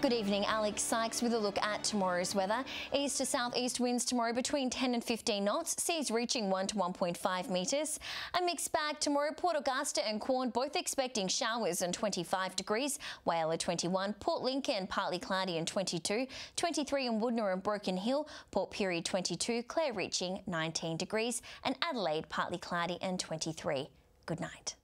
Good evening, Alex Sykes with a look at tomorrow's weather. East to southeast winds tomorrow between 10 and 15 knots, seas reaching 1 to 1.5 metres. A mixed bag tomorrow, Port Augusta and Quorn both expecting showers and 25 degrees, Whyalla 21, Port Lincoln partly cloudy and 22, 23 in Wudinna and Broken Hill, Port Pirie 22, Clare reaching 19 degrees, and Adelaide partly cloudy and 23. Good night.